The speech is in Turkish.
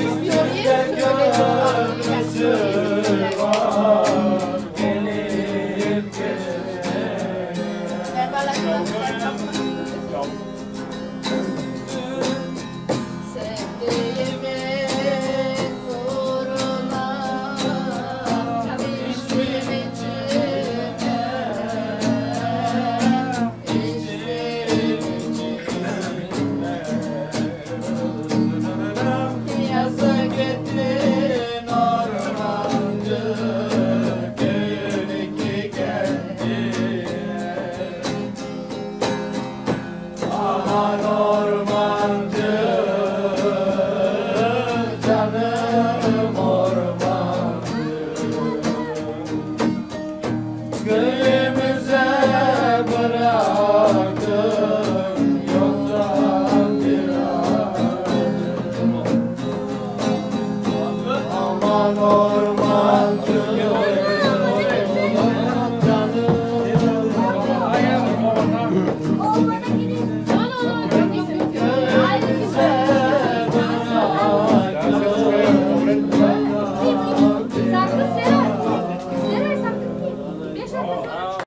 Biz good.